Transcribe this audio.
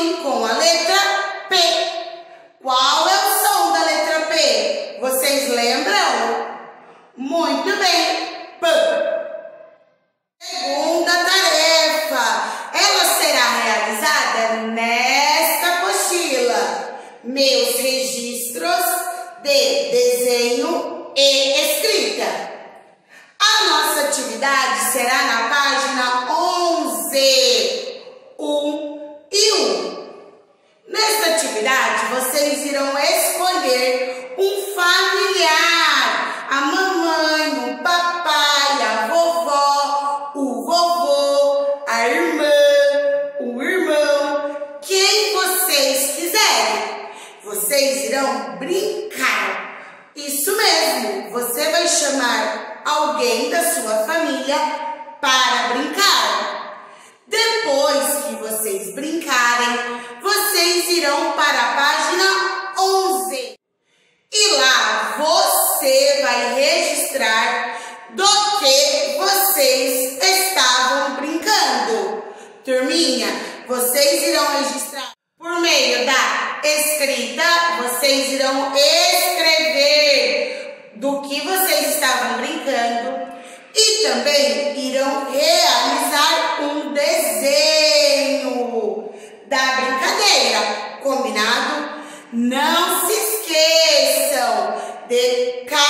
21 com a letra P. Qual é o som da letra P? Vocês lembram? Muito bem. P. Segunda tarefa. Ela será realizada nesta apostila. Meus registros de desenho vocês irão escolher um familiar, a mamãe, o papai, a vovó, o vovô, a irmã, o irmão, quem vocês quiserem. Vocês irão brincar. Isso mesmo, você vai chamar alguém da sua família para brincar. Depois que vocês brincarem, vocês irão para a página 11. E lá vai registrar do que vocês estavam brincando. Turminha, vocês irão registrar por meio da escrita, vocês irão escrever do que vocês estavam brincando e também irão realizar um desenho da brincadeira, combinado? Não se esqueçam de capricharem